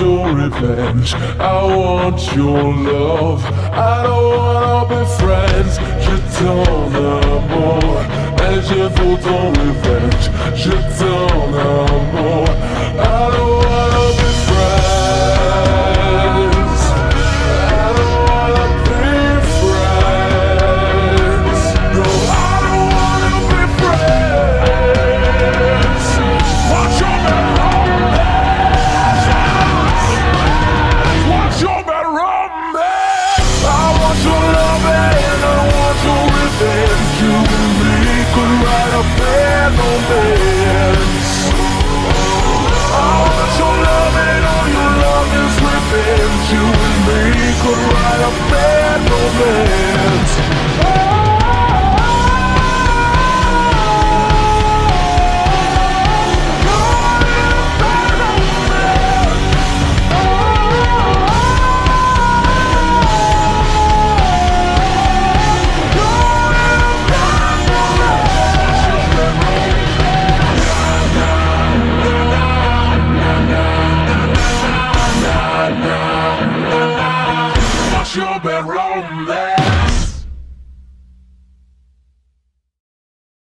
your revenge. I want your love. I don't wanna be friends. Je t'en amour. Et je veux ton revenge. Je t'en amour. you be wrong.